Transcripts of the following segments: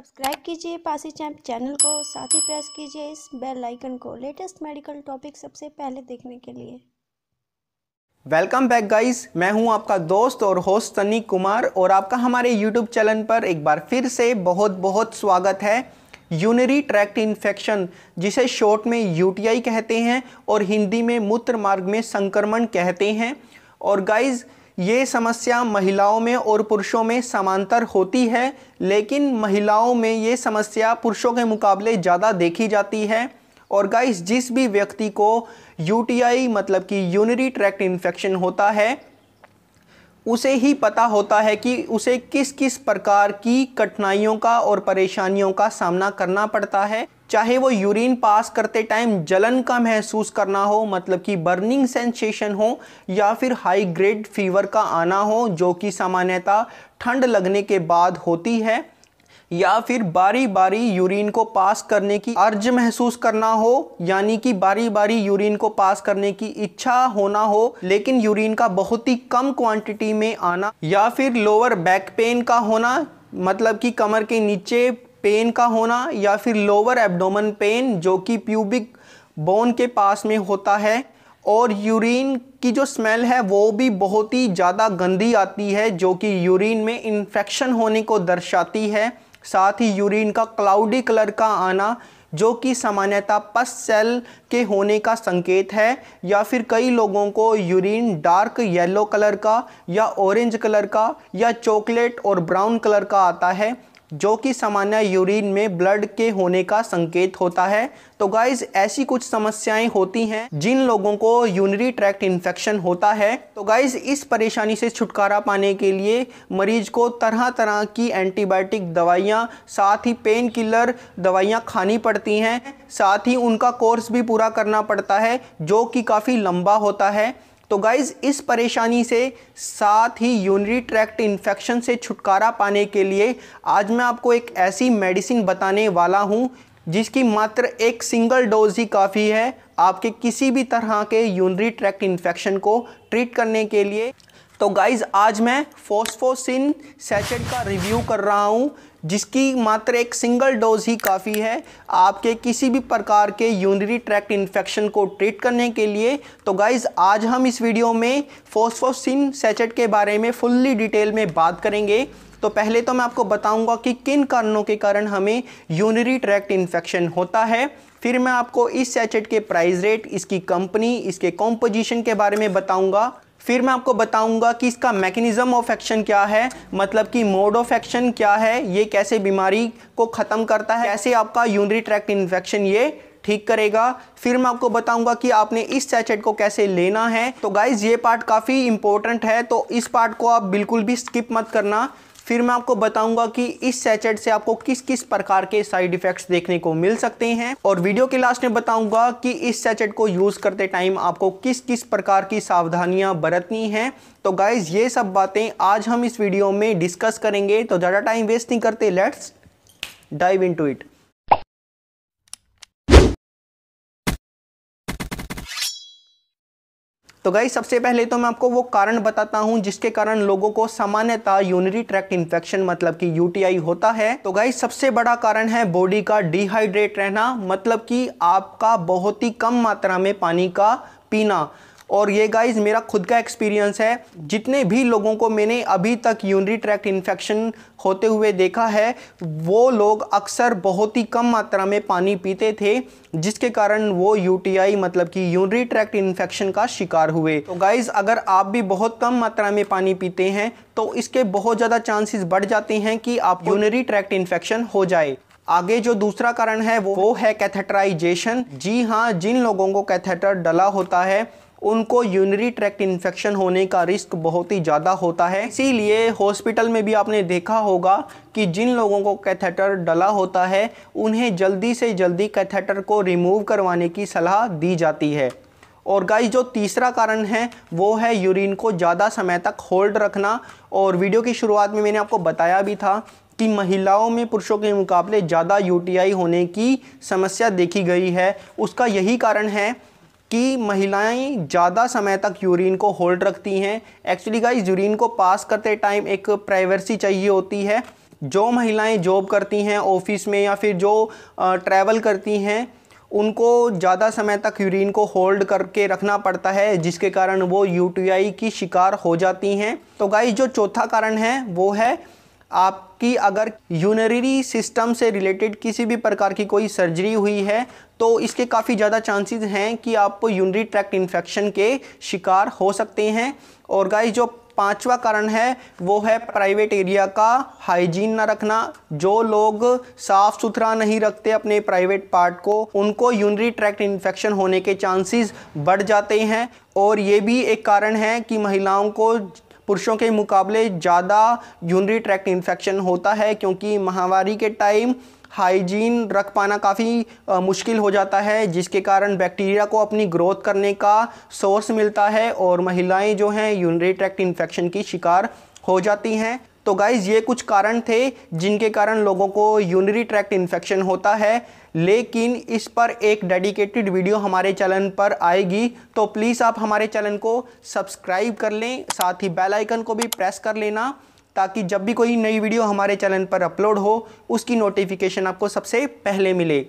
Subscribe कीजिए Pasi champ channel को, साथ ही प्रेस कीजिए इस बेल आइकन को, लेटेस्ट मेडिकल टॉपिक सबसे पहले देखने के लिए। वेलकम बैक गाइस, मैं हूँ आपका दोस्त और होस्ट सनी कुमार, और आपका हमारे यूट्यूब चैनल पर एक बार फिर से बहुत बहुत स्वागत है। यूनरी ट्रैक्ट इन्फेक्शन, जिसे शॉर्ट में यूटीआई कहते हैं, और हिंदी में मूत्र मार्ग में संक्रमण कहते हैं। और गाइस ये समस्या महिलाओं में और पुरुषों में समांतर होती है, लेकिन महिलाओं में ये समस्या पुरुषों के मुकाबले ज़्यादा देखी जाती है। और गाइस जिस भी व्यक्ति को यूटीआई मतलब कि यूनरी ट्रैक्ट इन्फेक्शन होता है, उसे ही पता होता है कि उसे किस किस प्रकार की कठिनाइयों का और परेशानियों का सामना करना पड़ता है। चाहे वो यूरिन पास करते टाइम जलन का महसूस करना हो मतलब कि बर्निंग सेंसेशन हो, या फिर हाई ग्रेड फीवर का आना हो, जो कि सामान्यतः ठंड लगने के बाद होती है, या फिर बारी बारी यूरिन को पास करने की अर्ज़ महसूस करना हो, यानी कि बारी बारी यूरिन को पास करने की इच्छा होना हो, लेकिन यूरिन का बहुत ही कम क्वांटिटी में आना, या फिर लोअर बैक पेन का होना मतलब कि कमर के नीचे पेन का होना या फिर लोअर एब्डोमन पेन जो कि प्यूबिक बोन के पास में होता है और यूरिन की जो स्मेल है वो भी बहुत ही ज़्यादा गंदी आती है, जो कि यूरिन में इन्फेक्शन होने को दर्शाती है। साथ ही यूरिन का क्लाउडी कलर का आना, जो कि सामान्यतः पस सेल के होने का संकेत है, या फिर कई लोगों को यूरिन डार्क येलो कलर का या ऑरेंज कलर का या चॉकलेट और ब्राउन कलर का आता है। जो कि सामान्य यूरिन में ब्लड के होने का संकेत होता है। तो गाइज़ ऐसी कुछ समस्याएँ होती हैं जिन लोगों को यूनरी ट्रैक्ट इन्फेक्शन होता है। तो गाइज़ इस परेशानी से छुटकारा पाने के लिए मरीज़ को तरह तरह की एंटीबायोटिक दवाइयाँ, साथ ही पेन किलर दवाइयाँ खानी पड़ती हैं। साथ ही उनका कोर्स भी पूरा करना पड़ता है, जो कि काफ़ी लंबा होता है। तो गाइज़ इस परेशानी से, साथ ही यूनरी ट्रैक्ट इन्फेक्शन से छुटकारा पाने के लिए, आज मैं आपको एक ऐसी मेडिसिन बताने वाला हूँ, जिसकी मात्र एक सिंगल डोज ही काफ़ी है, आपके किसी भी तरह के यूनरी ट्रैक्ट इन्फेक्शन को ट्रीट करने के लिए। तो गाइज़ आज मैं फोस्फोसिन सैचेट का रिव्यू कर रहा हूँ, जिसकी मात्र एक सिंगल डोज ही काफ़ी है। आपके किसी भी प्रकार के यूनरी ट्रैक्ट इन्फेक्शन को ट्रीट करने के लिए तो गाइज़ आज हम इस वीडियो में फोस्फोसिन सैचेट के बारे में फुल्ली डिटेल में बात करेंगे। तो पहले तो मैं आपको बताऊँगा कि किन कारणों के कारण हमें यूनरी ट्रैक्ट इन्फेक्शन होता है। फिर मैं आपको इस सैचेट के प्राइस रेट इसकी कंपनी इसके कॉम्पोजिशन के बारे में बताऊँगा। फिर मैं आपको बताऊँगा कि इसका मैकेनिज्म ऑफ़ एक्शन क्या है मतलब कि मोड ऑफ़ एक्शन क्या है, ये कैसे बीमारी को ख़त्म करता है, कैसे आपका यूनरी ट्रैक्ट इन्फेक्शन ये ठीक करेगा। फिर मैं आपको बताऊँगा कि आपने इस सैचेट को कैसे लेना है। तो गाइज़ ये पार्ट काफ़ी इंपॉर्टेंट है तो इस पार्ट को आप बिल्कुल भी स्किप मत करना। फिर मैं आपको बताऊँगा कि इस सैचेट से आपको किस किस प्रकार के साइड इफेक्ट्स देखने को मिल सकते हैं। और वीडियो के लास्ट में बताऊँगा कि इस सैचेट को यूज़ करते टाइम आपको किस किस प्रकार की सावधानियाँ बरतनी हैं। तो गाइज़ ये सब बातें आज हम इस वीडियो में डिस्कस करेंगे। तो ज़्यादा टाइम वेस्ट नहीं करते लेट्स डाइव इन इट तो गाई सबसे पहले तो मैं आपको वो कारण बताता हूँ जिसके कारण लोगों को सामान्यतः यूनरी ट्रैक्ट इन्फेक्शन मतलब कि यूटीआई होता है। तो गाई सबसे बड़ा कारण है बॉडी का डिहाइड्रेट रहना मतलब कि आपका बहुत ही कम मात्रा में पानी का पीना। और ये गाइज़ मेरा खुद का एक्सपीरियंस है। जितने भी लोगों को मैंने अभी तक यूनरी ट्रैक्ट इन्फेक्शन होते हुए देखा है, वो लोग अक्सर बहुत ही कम मात्रा में पानी पीते थे, जिसके कारण वो यूटीआई मतलब कि यूनरी ट्रैक्ट इन्फेक्शन का शिकार हुए। तो गाइज़ अगर आप भी बहुत कम मात्रा में पानी पीते हैं तो इसके बहुत ज़्यादा चांसेस बढ़ जाते हैं कि आप यूनरी ट्रैक्ट इन्फेक्शन हो जाए। आगे जो दूसरा कारण है, वो है कैथेटराइजेशन जी हाँ जिन लोगों को कैथेटर डला होता है उनको यूनरी ट्रैक्ट इन्फेक्शन होने का रिस्क बहुत ही ज़्यादा होता है। इसीलिए हॉस्पिटल में भी आपने देखा होगा कि जिन लोगों को कैथेटर डला होता है, उन्हें जल्दी से जल्दी कैथेटर को रिमूव करवाने की सलाह दी जाती है। और गाइस जो तीसरा कारण है, वो है यूरिन को ज़्यादा समय तक होल्ड रखना। और वीडियो की शुरुआत में मैंने आपको बताया भी था कि महिलाओं में पुरुषों के मुकाबले ज़्यादा यूटीआई होने की समस्या देखी गई है। उसका यही कारण है कि महिलाएँ ज़्यादा समय तक यूरिन को होल्ड रखती हैं। एक्चुअली गाइस यूरिन को पास करते टाइम एक प्राइवेसी चाहिए होती है। जो महिलाएँ जॉब करती हैं ऑफ़िस में या फिर जो ट्रैवल करती हैं, उनको ज़्यादा समय तक यूरिन को होल्ड करके रखना पड़ता है, जिसके कारण वो यूटीआई की शिकार हो जाती हैं। तो गाइस जो चौथा कारण है, वो है आपकी अगर यूनरी सिस्टम से रिलेटेड किसी भी प्रकार की कोई सर्जरी हुई है तो इसके काफ़ी ज़्यादा चांसेस हैं कि आप यूनरी ट्रैक्ट इन्फेक्शन के शिकार हो सकते हैं। और गाइस, जो पांचवा कारण है, वो है प्राइवेट एरिया का हाइजीन ना रखना। जो लोग साफ़ सुथरा नहीं रखते अपने प्राइवेट पार्ट को, उनको यूनरी ट्रैक्ट इन्फेक्शन होने के चांसेस बढ़ जाते हैं। और ये भी एक कारण है कि महिलाओं को पुरुषों के मुकाबले ज़्यादा यूनरी ट्रैक्ट इन्फेक्शन होता है, क्योंकि महामारी के टाइम हाइजीन रख पाना काफ़ी मुश्किल हो जाता है, जिसके कारण बैक्टीरिया को अपनी ग्रोथ करने का सोर्स मिलता है और महिलाएँ जो हैं यूनरी ट्रैक्ट इन्फेक्शन की शिकार हो जाती हैं। तो गाइज़ ये कुछ कारण थे जिनके कारण लोगों को यूनरी ट्रैक्ट इन्फेक्शन होता है। लेकिन इस पर एक डेडिकेटेड वीडियो हमारे चैनल पर आएगी। तो प्लीज़ आप हमारे चैनल को सब्सक्राइब कर लें, साथ ही बेल आइकन को भी प्रेस कर लेना, ताकि जब भी कोई नई वीडियो हमारे चैनल पर अपलोड हो, उसकी नोटिफिकेशन आपको सबसे पहले मिले।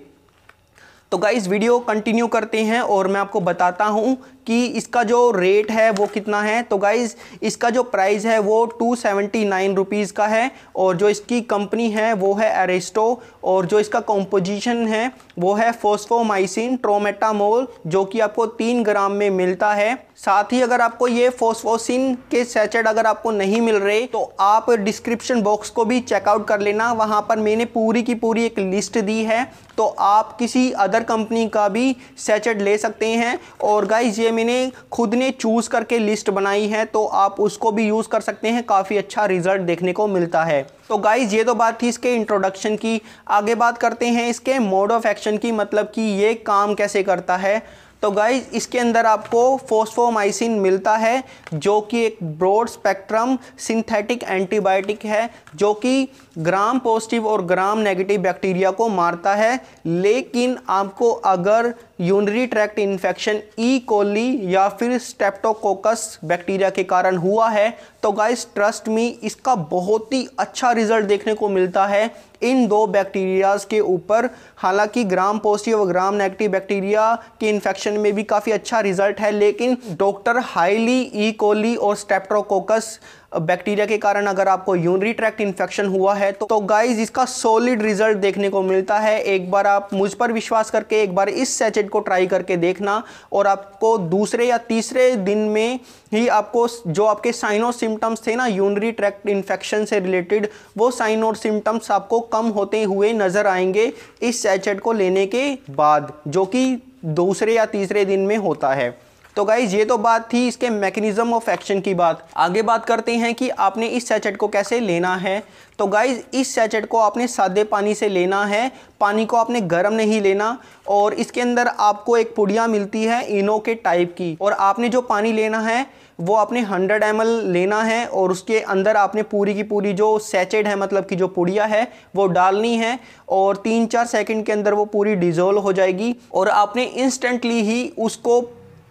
तो गाइज़ वीडियो कंटिन्यू करते हैं और मैं आपको बताता हूँ कि इसका जो रेट है वो कितना है? तो गाइज़ इसका जो प्राइस है वो टू सेवेंटी नाइन रुपीज़ का है और जो इसकी कंपनी है वो है एरेस्टो और जो इसका कॉम्पोजिशन है वो है फोस्फोमाइसिन ट्रोमेटामोल जो कि आपको तीन ग्राम में मिलता है। साथ ही अगर आपको ये फोस्फोसिन के सैचेट अगर आपको नहीं मिल रहे तो आप डिस्क्रिप्शन बॉक्स को भी चेकआउट कर लेना। वहाँ पर मैंने पूरी की पूरी एक लिस्ट दी है। तो आप किसी अदर कंपनी का भी सैचेट ले सकते हैं। और गाइज़ ये मैंने खुद ने चूज़ करके लिस्ट बनाई है तो आप उसको भी यूज़ कर सकते हैं। काफ़ी अच्छा रिज़ल्ट देखने को मिलता है। तो गाइज़ ये तो बात थी इसके इंट्रोडक्शन की। आगे बात करते हैं इसके मोड ऑफ़ एक्शन की मतलब कि ये काम कैसे करता है। तो गाइज़ इसके अंदर आपको फोस्फोमाइसिन मिलता है, जो कि एक ब्रॉड स्पेक्ट्रम सिंथेटिक एंटीबायोटिक है, जो कि ग्राम पॉजिटिव और ग्राम नेगेटिव बैक्टीरिया को मारता है। लेकिन आपको अगर urinary tract infection E coli या फिर स्टेप्टोकोकस बैक्टीरिया के कारण हुआ है तो गाइस ट्रस्ट मी इसका बहुत ही अच्छा रिज़ल्ट देखने को मिलता है इन दो बैक्टीरियाज के ऊपर। हालाँकि ग्राम पॉजिटिव और ग्राम नेगेटिव बैक्टीरिया के इन्फेक्शन में भी काफ़ी अच्छा रिज़ल्ट है, लेकिन डॉक्टर हाईली ई कोली और स्टेप्टोकोकस बैक्टीरिया के कारण अगर आपको यूनरी ट्रैक्ट इन्फेक्शन हुआ है तो, तो गाइज़ इसका सॉलिड रिज़ल्ट देखने को मिलता है। एक बार आप मुझ पर विश्वास करके एक बार इस सैचेट को ट्राई करके देखना और आपको दूसरे या तीसरे दिन में ही आपको जो आपके साइन और सिम्टम्स थे ना यूनरी ट्रैक्ट इन्फेक्शन से रिलेटेड वो साइन और सिम्टम्स आपको कम होते हुए नज़र आएँगे इस सैचेट को लेने के बाद जो कि दूसरे या तीसरे दिन में होता है। तो गाइज़ ये तो बात थी इसके मैकेनिज्म ऑफ़ एक्शन की बात। आगे बात करते हैं कि आपने इस सैचेट को कैसे लेना है। तो गाइज़ इस सैचेट को आपने सादे पानी से लेना है। पानी को आपने गर्म नहीं लेना और इसके अंदर आपको एक पुड़िया मिलती है इनो के टाइप की। और आपने जो पानी लेना है, वो आपने 100 एम लेना है और उसके अंदर आपने पूरी की पूरी जो सैचेड है मतलब कि जो पुड़िया है, वो डालनी है और तीन चार सेकंड के अंदर वो पूरी डिजोल्व हो जाएगी और आपने इंस्टेंटली ही उसको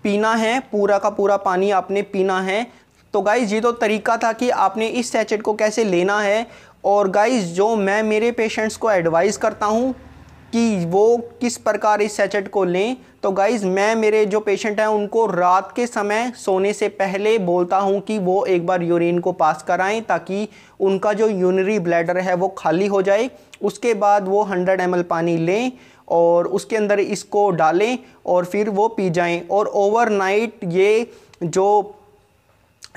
पीना है, पूरा का पूरा पानी आपने पीना है। तो गाइज़ ये तो तरीका था कि आपने इस सैचेट को कैसे लेना है। और गाइज़ जो मैं मेरे पेशेंट्स को एडवाइस करता हूँ कि वो किस प्रकार इस सैचेट को लें। तो गाइज़ मैं मेरे जो पेशेंट हैं, उनको रात के समय सोने से पहले बोलता हूँ कि वो एक बार यूरिन को पास कराएँ, ताकि उनका जो यूनरी ब्लैडर है, वो खाली हो जाए। उसके बाद वो 100 एम पानी लें। और उसके अंदर इसको डालें और फिर वो पी जाएँ। और ओवरनाइट ये जो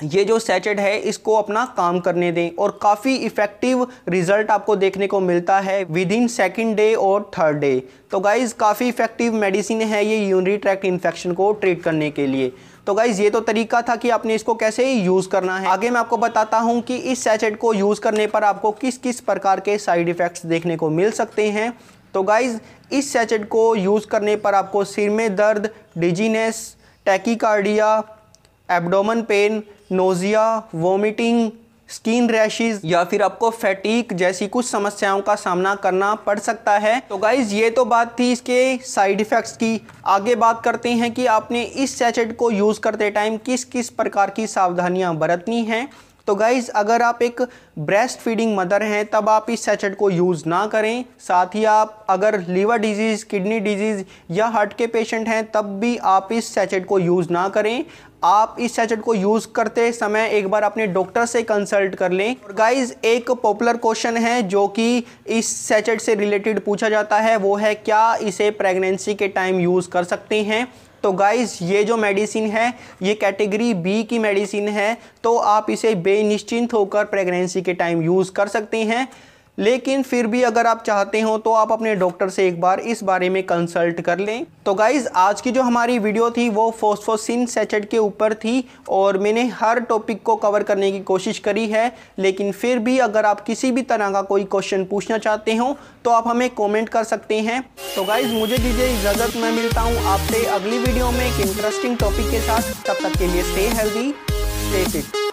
ये जो सैचेट है, इसको अपना काम करने दें। और काफ़ी इफ़ेक्टिव रिज़ल्ट आपको देखने को मिलता है विद इन सेकेंड डे और थर्ड डे तो गाइज़ काफ़ी इफ़ेक्टिव मेडिसिन है ये यूनरी ट्रैक्ट इन्फेक्शन को ट्रीट करने के लिए। तो गाइज़ ये तो तरीका था कि आपने इसको कैसे यूज़ करना है। आगे मैं आपको बताता हूँ कि इस सैचेट को यूज़ करने पर आपको किस किस प्रकार के साइड इफ़ेक्ट्स देखने को मिल सकते हैं। तो गाइज़ इस सैचेट को यूज़ करने पर आपको सिर में दर्द dizziness tachycardia abdomen pain nausea vomiting skin rashes या फिर आपको फैटिक जैसी कुछ समस्याओं का सामना करना पड़ सकता है। तो गाइज़ ये तो बात थी इसके साइड इफ़ेक्ट्स की। आगे बात करते हैं कि आपने इस सैचेट को यूज़ करते टाइम किस किस प्रकार की सावधानियाँ बरतनी हैं। तो गाइज़ अगर आप एक ब्रेस्ट फीडिंग मदर हैं, तब आप इस सैचेट को यूज़ ना करें। साथ ही आप अगर लीवर डिज़ीज़ किडनी डिज़ीज़ या हार्ट के पेशेंट हैं, तब भी आप इस सैचेट को यूज़ ना करें। आप इस सैचेट को यूज़ करते समय एक बार अपने डॉक्टर से कंसल्ट कर लें। और गाइज़ एक पॉपुलर क्वेश्चन है जो कि इस सैचेट से रिलेटेड पूछा जाता है, वो है क्या इसे प्रेगनेंसी के टाइम यूज़ कर सकते हैं? तो गाइस ये जो मेडिसिन है, ये कैटेगरी बी की मेडिसिन है तो आप इसे बेनिश्चिंत होकर प्रेगनेंसी के टाइम यूज़ कर सकते हैं। लेकिन फिर भी अगर आप चाहते हो तो आप अपने डॉक्टर से एक बार इस बारे में कंसल्ट कर लें। तो गाइज़ आज की जो हमारी वीडियो थी वो फोस्फोसिन सेचेट के ऊपर थी और मैंने हर टॉपिक को कवर करने की कोशिश करी है। लेकिन फिर भी अगर आप किसी भी तरह का कोई क्वेश्चन पूछना चाहते हो तो आप हमें कॉमेंट कर सकते हैं। तो गाइज़ मुझे दीजिए इजाज़त, मैं मिलता हूँ आपसे अगली वीडियो में एक इंटरेस्टिंग टॉपिक के साथ। तब तक के लिए स्टे हेल्दी स्टे फिट